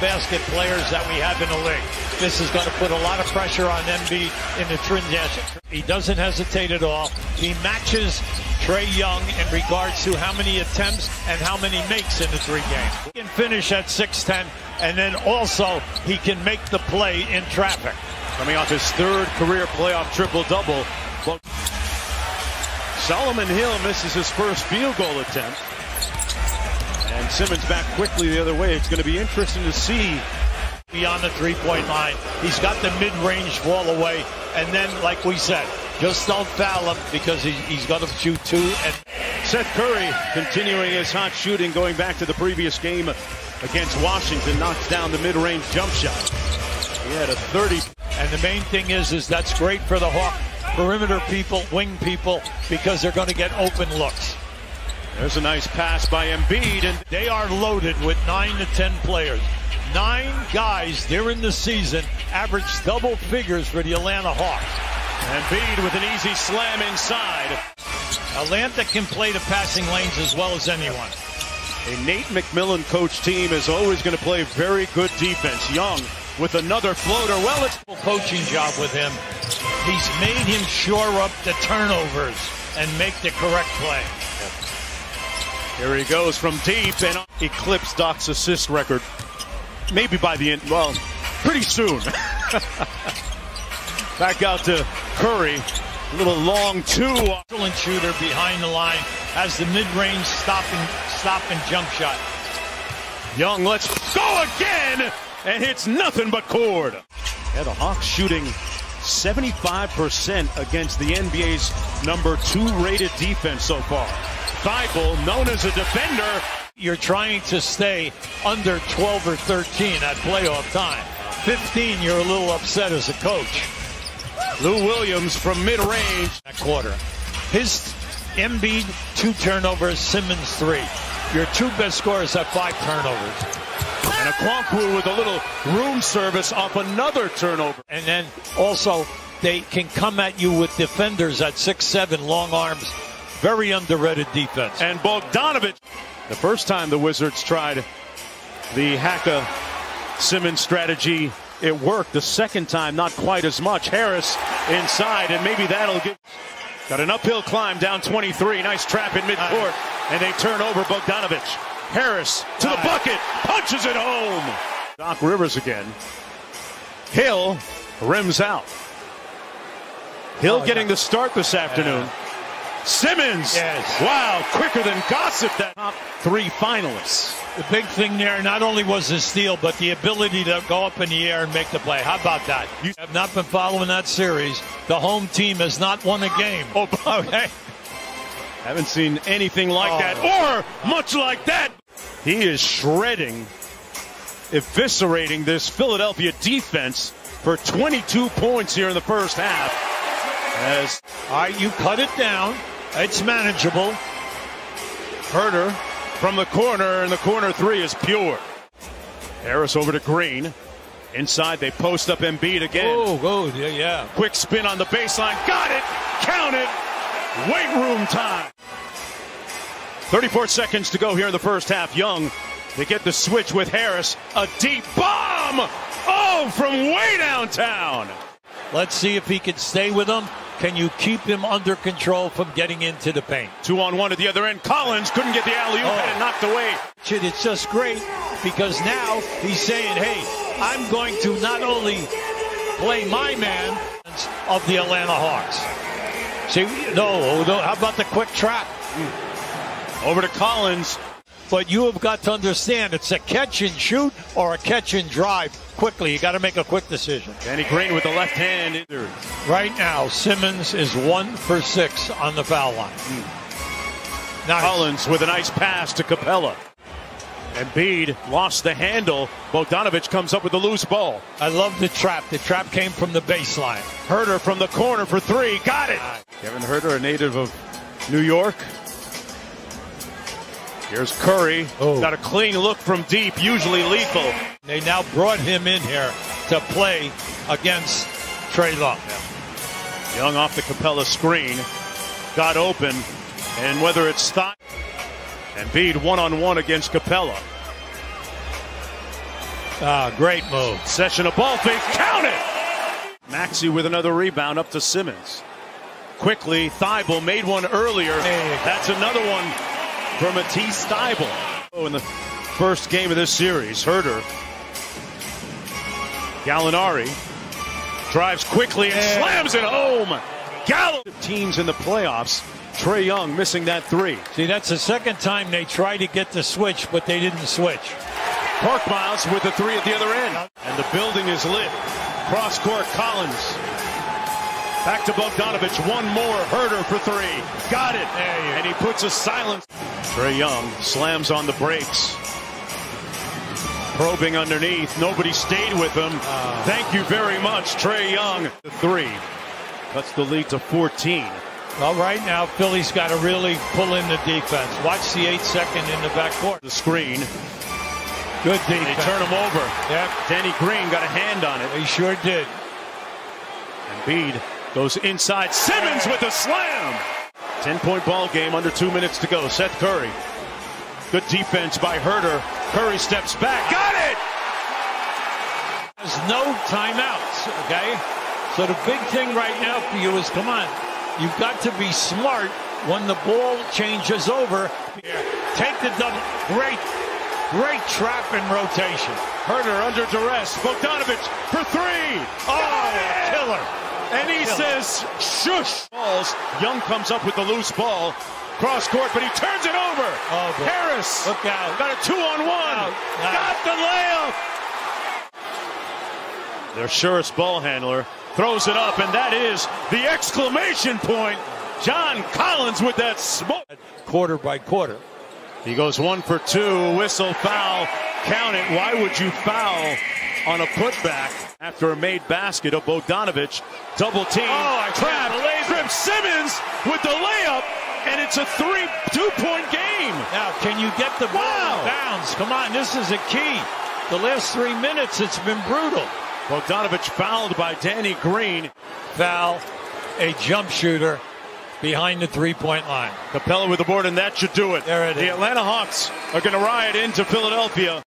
basket players that we have in the league. This is going to put a lot of pressure on Embiid in the transition. He doesn't hesitate at all. He matches Trae Young in regards to how many attempts and how many makes in the three games. He can finish at 6'10", and then also he can make the play in traffic. Coming off his third career playoff triple-double. Solomon Hill misses his first field goal attempt. And Simmons back quickly the other way. It's going to be interesting to see. Beyond the three-point line. He's got the mid-range fall away. And then, like we said, just don't foul him because he, he's going to shoot two. And Seth Curry continuing his hot shooting going back to the previous game against Washington. Knocks down the mid-range jump shot. He had a 30. And the main thing is, is that's great for the Hawk perimeter people, wing people, because they're going to get open looks. There's a nice pass by Embiid, and they are loaded with nine to ten players. Nine guys during the season averaged double figures for the Atlanta Hawks. Embiid with an easy slam inside. Atlanta can play the passing lanes as well as anyone. A Nate McMillan coach team is always going to play very good defense. Young with another floater. Well, it's a coaching job with him. He's made him shore up the turnovers and make the correct play. Here he goes from deep and eclipse Doc's assist record. Maybe by the end, well, pretty soon. Back out to Curry. A little long two. Excellent shooter behind the line. as the mid-range stopping, stop and jump shot. Young, let's go again! And hits nothing but cord. Yeah, the Hawks shooting 75% against the NBA's number two rated defense so far. Known as a defender. You're trying to stay under 12 or 13 at playoff time. 15, you're a little upset as a coach. Lou Williams from mid-range. That quarter. His Embiid, two turnovers, Simmons, three. Your two best scorers have five turnovers. And a Okongwu with a little room service off another turnover. And then also, they can come at you with defenders at six seven, long arms. Very underrated defense. And Bogdanovich. The first time the Wizards tried the Haka Simmons strategy, it worked. The second time, not quite as much. Harris inside, and maybe that'll get. Got an uphill climb down 23. Nice trap in midcourt. And they turn over Bogdanovich. Harris to the bucket. Punches it home. Doc Rivers again. Hill rims out. Hill oh, getting yeah. the start this afternoon. Yeah. Simmons. Yes. Wow, quicker than gossip. That top three finalists. The big thing there not only was the steal, but the ability to go up in the air and make the play. How about that? You have not been following that series. The home team has not won a game. Oh, okay. Haven't seen anything like oh. that or much like that. He is shredding, eviscerating this Philadelphia defense for 22 points here in the first half. As all right, you cut it down. It's manageable. Huerter from the corner, and the corner three is pure. Harris over to Green. Inside, they post up Embiid again. Oh, oh, yeah, yeah. Quick spin on the baseline. Got it. Count it. Weight room time. 34 seconds to go here in the first half. Young, they get the switch with Harris. A deep bomb. Oh, from way downtown. Let's see if he can stay with them. Can you keep him under control from getting into the paint? Two on one at the other end. Collins couldn't get the alley oop, oh. it knocked away. It's just great because now he's saying, hey, I'm going to not only play my man of the Atlanta Hawks. See, no, oh, no how about the quick trap? Over to Collins. But you have got to understand it's a catch and shoot or a catch and drive quickly. You got to make a quick decision. Danny Green with the left hand. Right now, Simmons is one for six on the foul line. Mm. Nice. Collins with a nice pass to Capela. Embiid lost the handle. Bogdanovich comes up with the loose ball. I love the trap. The trap came from the baseline. Huerter from the corner for three. Got it. Kevin Huerter, a native of New York. Here's Curry. Oh. Got a clean look from deep, usually lethal. They now brought him in here to play against Trae Young. Young off the Capela screen. Got open. And whether it's thought and Embiid one on one against Capela. Ah, great move. Session of ball fake. Count it. Maxey with another rebound up to Simmons. Quickly, Thybulle made one earlier. That's another one for Matisse. Oh, in the first game of this series, Huerter. Gallinari drives quickly and slams it home. Gallo teams in the playoffs. Trae Young missing that three. See, that's the second time they tried to get the switch, but they didn't switch. Park Miles with the three at the other end. And the building is lit. Cross court, Collins. Back to Bogdanovich. One more. Huerter for three. Got it. And he puts a silence. Trae Young slams on the brakes. Probing underneath. Nobody stayed with him. Ah. Thank you very much, Trae Young. The three. Cuts the lead to 14. Well, right now, Philly's got to really pull in the defense. Watch the eight second in the backcourt. The screen. Good They turn him over. Yep, Danny Green got a hand on it. he sure did. And Embiid goes inside. Simmons with a slam. 10 point ball game under two minutes to go. Seth Curry. Good defense by Huerter. Curry steps back. Got it! There's no timeouts, okay? So the big thing right now for you is, come on, you've got to be smart when the ball changes over. Take the double. Great, great trap and rotation. Huerter under duress. Bogdanovich for three. Oh, killer. And he Killer. says, shush. Balls. Young comes up with the loose ball. Cross court, but he turns it over. Oh, boy. Harris. Look out. Got a two on one. Out. Out. Got the layup. Their surest ball handler throws it up, and that is the exclamation point. John Collins with that smoke. Quarter by quarter. He goes one for two. Whistle foul. Count it. Why would you foul on a putback after a made basket of Bogdanovich? Double team. Oh, I trap. Trip Simmons with the layup, and it's a three two point game. Now, can you get the ball Wow. bounds? Come on, this is a key. The last three minutes, it's been brutal. Bogdanovich fouled by Danny Green. Foul, a jump shooter behind the three-point line. Capela with the board, and that should do it. There it the is. Atlanta Hawks are going to ride into Philadelphia.